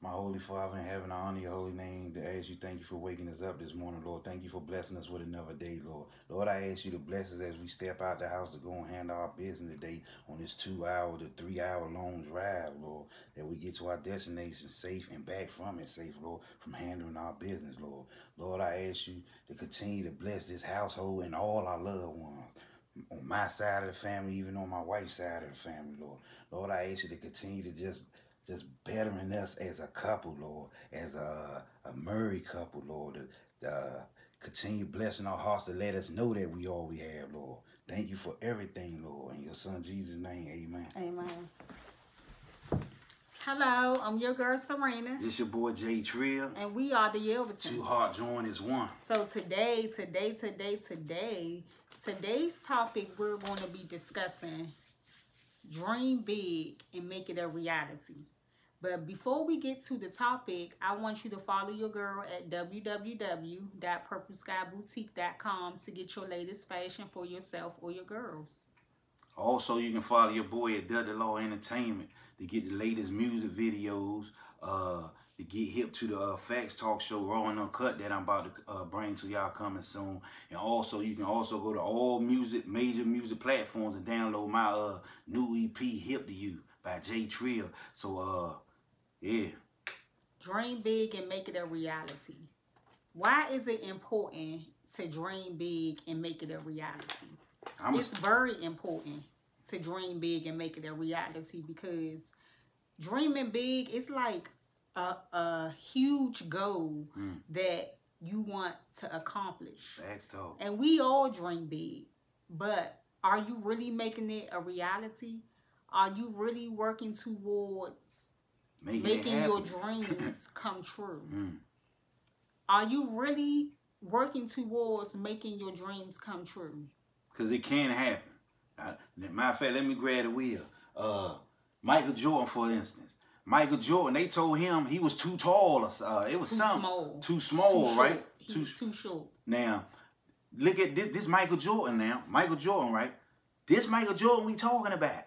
My Holy Father in heaven, I honor your holy name to ask you thank you for waking us up this morning, Lord. Thank you for blessing us with another day, Lord. Lord, I ask you to bless us as we step out the house to go and handle our business today on this two hour to three hour long drive, Lord, that we get to our destination safe and back from it safe, Lord, from handling our business, Lord. Lord, I ask you to continue to bless this household and all our loved ones on my side of the family, even on my wife's side of the family, Lord. Lord, I ask you to continue to just just bettering us as a couple, Lord, as a, a married couple, Lord. To, uh, continue blessing our hearts to let us know that we all we have, Lord. Thank you for everything, Lord. In your son Jesus' name, amen. Amen. Hello, I'm your girl Serena, This your boy Jay Trill. and we are the Yelvertons. Two heart join is one. So today, today, today, today, today's topic we're going to be discussing dream big and make it a reality. But before we get to the topic, I want you to follow your girl at www.purpleskyboutique.com to get your latest fashion for yourself or your girls. Also, you can follow your boy at Dudley Law Entertainment to get the latest music videos, uh, to get hip to the uh, Facts Talk Show Raw and Uncut that I'm about to uh, bring to y'all coming soon. And also, you can also go to all music, major music platforms and download my uh, new EP, Hip to You, by Jay Trill. So, uh, yeah. Dream big and make it a reality. Why is it important to dream big and make it a reality? I'm a, it's very important to dream big and make it a reality because dreaming big is like a, a huge goal Mm. that you want to accomplish. Facts Talk. And we all dream big, but are you really making it a reality? Are you really working towards Making, making your dreams come true? Mm. Are you really working towards making your dreams come true? Cause it can happen. Uh, matter of fact, let me grab the wheel. Uh, Michael Jordan, for instance. Michael Jordan, they told him he was too tall. Or, uh, it was Too something small. too small, too right? Too too short. now. Look at this. This Michael Jordan now. Michael Jordan, right? This Michael Jordan we talking about.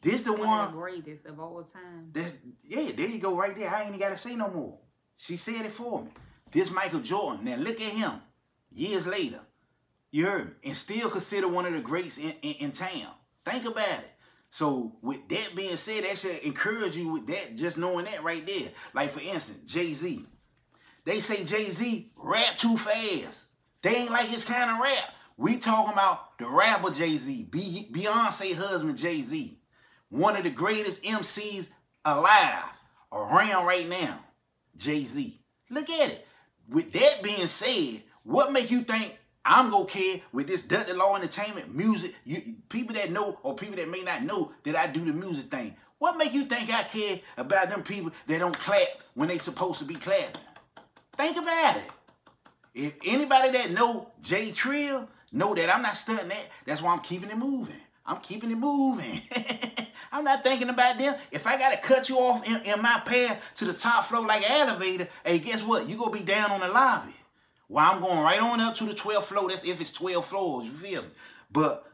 This the One one. of the greatest of all time. That's yeah. There you go, right there. I ain't even gotta say no more. She said it for me. This Michael Jordan. Now look at him. Years later, you heard me, and still considered one of the greats in, in, in town. Think about it. So with that being said, that should encourage you with that. Just knowing that right there. Like for instance, Jay Z. They say Jay Z rap too fast. They ain't like his kind of rap. We talking about the rapper Jay Z, Beyonce husband Jay Z, one of the greatest MCs alive around right now, Jay Z. Look at it. With that being said, what make you think I'm care with this Dudley Law Entertainment music? You people that know or people that may not know that I do the music thing. What make you think I care about them people that don't clap when they supposed to be clapping? Think about it. If anybody that know Jay Trill know that I'm not stunting that, that's why I'm keeping it moving. I'm keeping it moving. I'm not thinking about them. If I gotta cut you off in, in my path to the top floor like an elevator, hey, guess what? You gonna be down on the lobby. Well, I'm going right on up to the 12th floor. That's if it's 12 floors, you feel me? But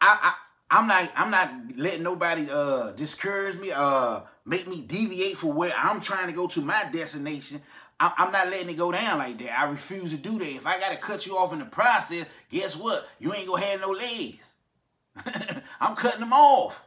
I, I I'm not I'm not letting nobody uh discourage me, uh make me deviate from where I'm trying to go to my destination. I, I'm not letting it go down like that. I refuse to do that. If I gotta cut you off in the process, guess what? You ain't gonna have no legs. I'm cutting them off.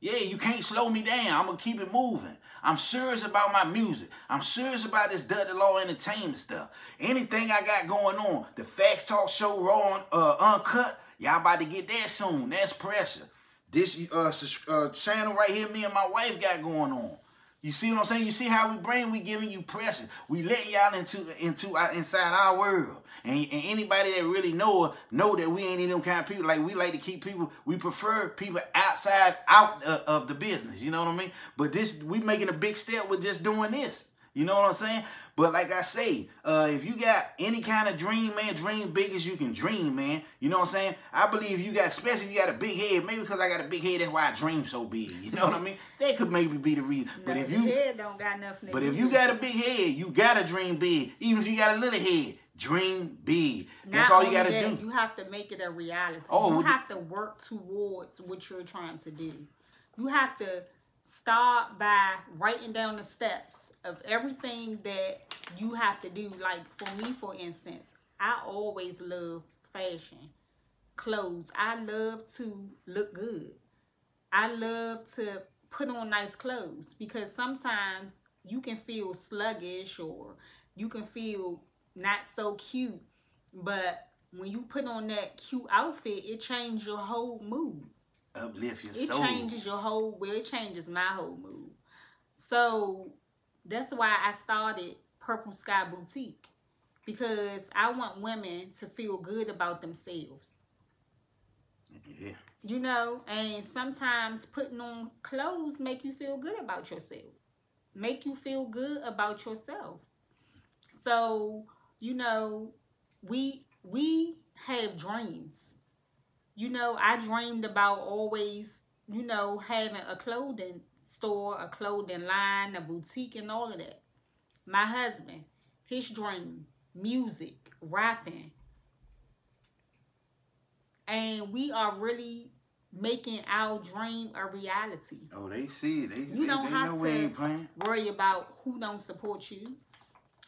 Yeah, you can't slow me down. I'm gonna keep it moving. I'm serious about my music. I'm serious about this Dudley Law Entertainment stuff. Anything I got going on, the Facts Talk Show Raw uh, Uncut, y'all about to get that soon. That's pressure. This uh, uh, channel right here, me and my wife got going on. You see what I'm saying? You see how we bring, we giving you pressure. We let y'all into into our, inside our world. And, and anybody that really know know that we ain't in them kind of people. Like we like to keep people. We prefer people outside out uh, of the business. You know what I mean? But this we making a big step with just doing this. You know what I'm saying? But like I say, uh, if you got any kind of dream, man, dream big as you can dream, man. You know what I'm saying? I believe you got, especially if you got a big head. Maybe because I got a big head, that's why I dream so big. You know what I mean? That could maybe be the reason. But if you head don't got nothing but if you got a big head, you gotta dream big. Even if you got a little head, Dream big. That's Not all you gotta that, do. You have to make it a reality. Oh, you have to work towards what you're trying to do. You have to start by writing down the steps of everything that you have to do. Like for me, for instance, I always love fashion, clothes. I love to look good. I love to put on nice clothes because sometimes you can feel sluggish or you can feel not so cute. But when you put on that cute outfit, it changes your whole mood. Uplift your It soul. changes your whole well, it changes my whole mood. So that's why I started Purple Sky Boutique. Because I want women to feel good about themselves. Yeah. You know, and sometimes putting on clothes make you feel good about yourself. Make you feel good about yourself. So, you know, we we have dreams. You know, I dreamed about always, you know, having a clothing store, a clothing line, a boutique and all of that. My husband, his dream, music, rapping, and we are really making our dream a reality. Oh, they see it. They, You they, don't they have to worry about who don't support you,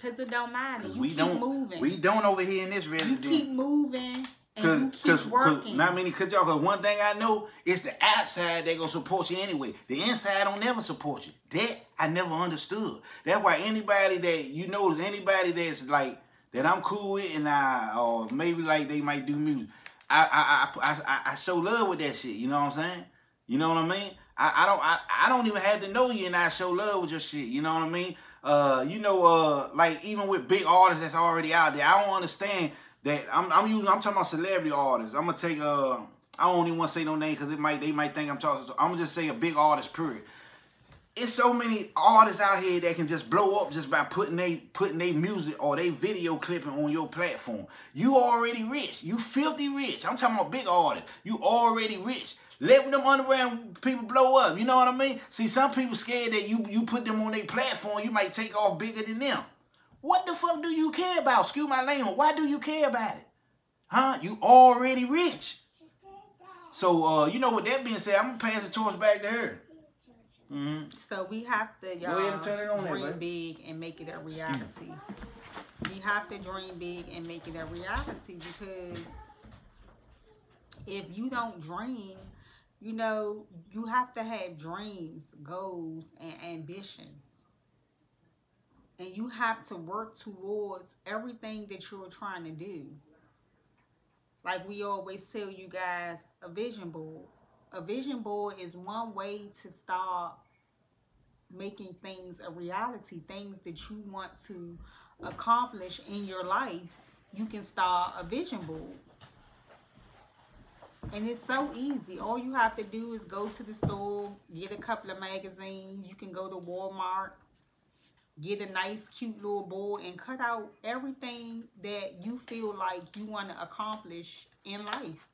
cause it don't matter. You we keep don't, moving. we don't over here in this you keep moving Cause, cause, cause, not many, cause y'all, cause one thing I know is the outside they gonna support you anyway. The inside don't never support you. That I never understood. That's why anybody that you know, anybody that's like that I'm cool with, and I or maybe like they might do music. I I I I, I show love with that shit. You know what I'm saying? You know what I mean? I, I don't I, I don't even have to know you, and I show love with your shit. You know what I mean? Uh, you know, uh, like even with big artists that's already out there, I don't understand that. I'm I'm using I'm talking about celebrity artists. I'm gonna take uh. I don't even want to say no name because it might they might think I'm talking. So I'm gonna just say a big artist. Period it's so many artists out here that can just blow up just by putting they putting their music or they video clipping on your platform. You already rich. You filthy rich. I'm talking about big artists. You already rich. Let them underground people blow up. You know what I mean? See, some people scared that you you put them on their platform, you might take off bigger than them. What the fuck do you care about? Excuse my language. Why do you care about it? Huh? You already rich. So uh, you know, with that being said, I'm gonna pass the torch back to her. Mm-hmm. So we have to Go ahead and turn it y'all on there, dream babe. big and make it a reality. We have to dream big and make it a reality because if you don't dream, you know, you have to have dreams, goals, and ambitions. And you have to work towards everything that you're trying to do. Like we always tell you guys, a vision board. A vision board is one way to start making things a reality, things that you want to accomplish in your life. You can start a vision board. And it's so easy. All you have to do is go to the store, get a couple of magazines. You can go to Walmart, get a nice, cute little board, and cut out everything that you feel like you want to accomplish in life.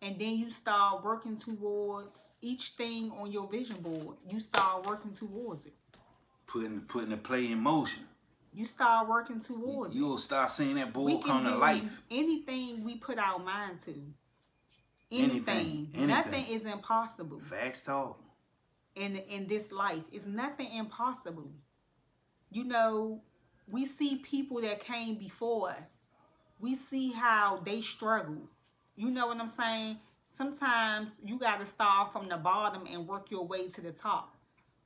And then you start working towards each thing on your vision board. You start working towards it. Putting putting the play in motion. You start working towards it. You'll start seeing that board come to life. anything we put our mind to. Anything, Anything. anything. Nothing is impossible Facts talk. in in this life. It's nothing impossible. You know, we see people that came before us. We see how they struggle. You know what I'm saying? Sometimes you got to start from the bottom and work your way to the top.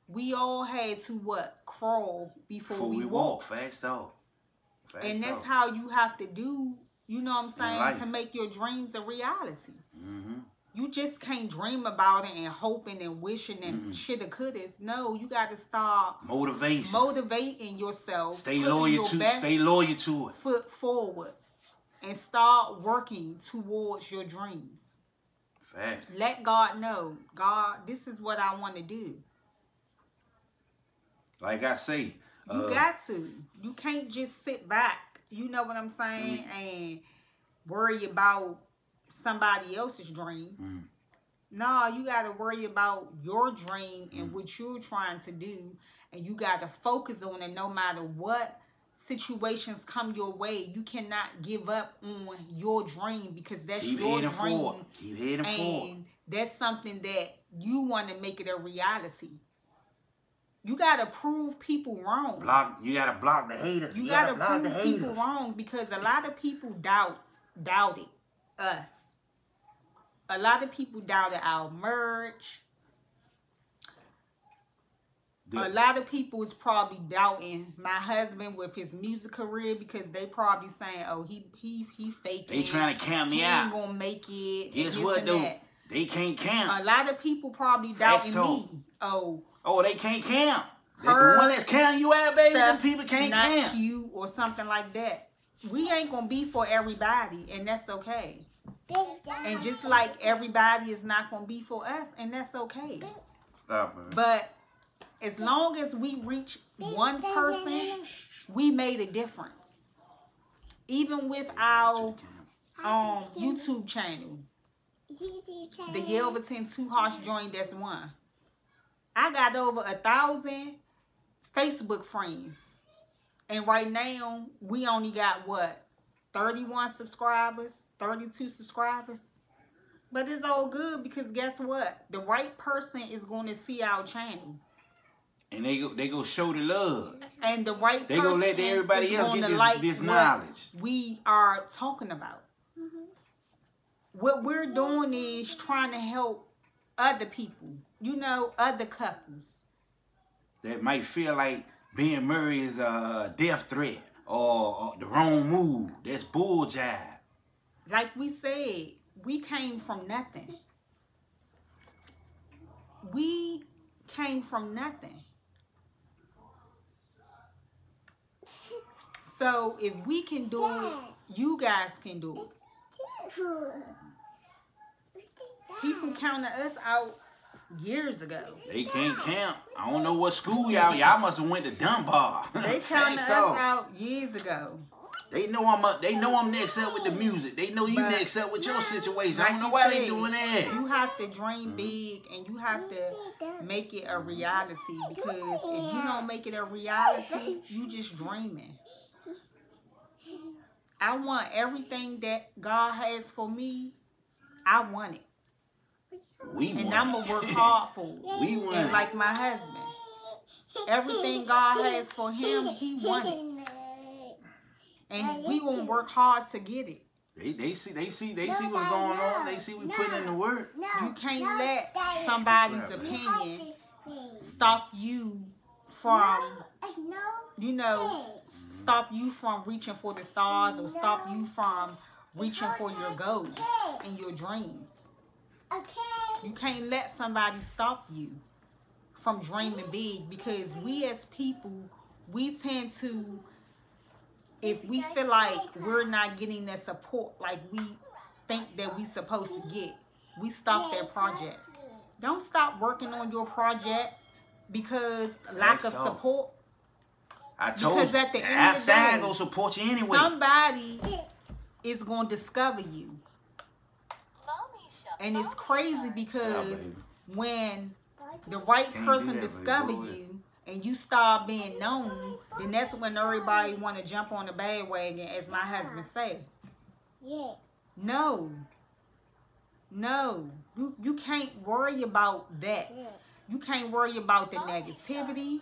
We all had to what? Crawl before, Before we, we walk. walk, talk. Facts And that's how you have to do, you know what I'm saying, to make your dreams a reality. Mm-hmm. You just can't dream about it and hoping and wishing and shoulda couldas. No, you got to start motivation. motivating yourself. stay loyal your to stay loyal to it. foot forward and start working towards your dreams. Facts. Let God know, God, this is what I want to do. Like I say, You uh, got to. You can't just sit back. You know what I'm saying? And worry about somebody else's dream. Mm. No, you got to worry about your dream and Mm. what you're trying to do. And you got to focus on it no matter what situations come your way, you cannot give up on your dream because that's Keep your dream. forward. Keep heading forward. And that's something that you want to make it a reality. You got to prove people wrong. Block. You gotta block the haters. You, You, gotta, gotta, the prove people wrong because a lot of people doubt doubted us. A lot of people doubted our merch. The- a lot of people is probably doubting my husband with his music career because they probably saying, "Oh, he he he faking. They trying to count me he out. ain't gonna make it." Guess what though? that." They can't count. A lot of people probably Facts doubting told. me. Oh, oh, they can't count. Her the one that's counting you out, baby, them people can't not count. you or something like that. We ain't gonna be for everybody, and that's okay. And just like everybody is not gonna be for us, and that's okay. Stop it. But as long as we reach one person, we made a difference. Even with our um YouTube channel, the Yelverton Two Harsh Joint, that's one. I got over a thousand Facebook friends. And right now, we only got what? 31 subscribers, 32 subscribers. But it's all good because guess what? The right person is going to see our channel. And they go, they go show the love. And the right They person gonna let everybody else get this- like this knowledge. We are talking about. What we're doing is trying to help other people, you know, other couples. That might feel like being Murray is a death threat or, or the wrong move. That's bull jive. Like we said, we came from nothing. We came from nothing. So if we can do it, you guys can do it. People counted us out years ago. They can't count. I don't know what school y'all. Y'all must have went to Dunbar. They counted us out years ago. They know I'm up. They know I'm next up with the music. They know you But- next up with your situation. I don't know why they doing that. You have to dream mm-hmm. big and you have to make it a reality because if you don't make it a reality, you just dreaming. I want everything that God has for me. I want it. We And. I'm to work hard for it. We won. And like my husband, everything God has for him, he want it. And we to work hard to get it. They they see they see they see what's going on. They see we putting in the work. You can't let somebody's opinion stop you from you know, stop you from reaching for the stars or stop you from reaching for your goals and your dreams. You can't let somebody stop you from dreaming big because we as people, we tend to, if we feel like we're not getting the support like we think that we're supposed to get, we stop that project. Don't stop working on your project because lack of support. I told Because you. at the the end of the day, gonna support you anyway. Somebody is going to discover you. And it's crazy because baby. when the right Can't person discover you and you start being known, then that's when everybody want to jump on the bandwagon, as my husband say. Yeah. No. No. You, you can't worry about that. You can't worry about the negativity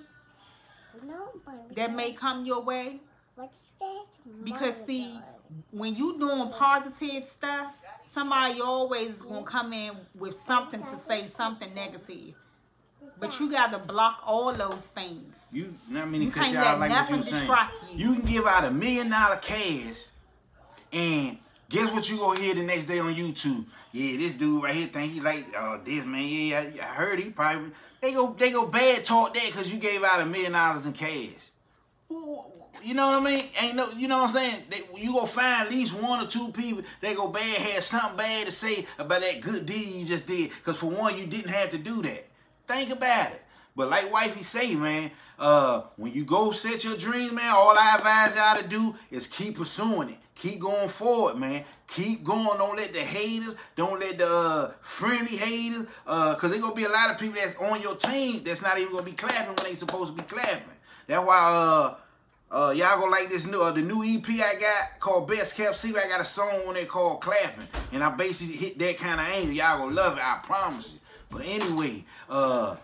that may come your way. Because see, when you doing positive stuff, somebody always gonna come in with something to say something negative. But you gotta block all those things. You not many You cut can't y'all let like what you nothing saying. distract you. You can give out a million dollar cash and guess what you gonna hear the next day on YouTube? Yeah, this dude right here think he like uh this man. Yeah, I, I heard he probably they go they go bad talk that because you gave out a million dollars in cash. You know what I mean? Ain't no, you know what I'm saying? They, you gonna find at least one or two people that go bad had something bad to say about that good deed you just did. Cause for one, you didn't have to do that. Think about it. But like wifey say, man, uh, when you go set your dreams, man, all I advise y'all to do is keep pursuing it. Keep going forward, man. Keep going. Don't let the haters, don't let the uh, friendly haters, uh, cause there gonna be a lot of people that's on your team that's not even gonna be clapping when they supposed to be clapping. That's why uh Uh, y'all gonna like this new uh, the new EP I got called Best Kept Secret. I got a song on there called Clapping, and I basically hit that kind of angle. Y'all gonna love it, I promise you. But anyway, uh,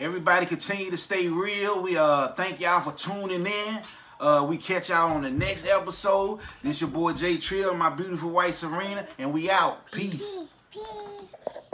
everybody continue to stay real. We uh thank y'all for tuning in. Uh, we catch y'all on the next episode. This your boy Jay Trill, my beautiful wife Serena, and we out. Peace. Peace.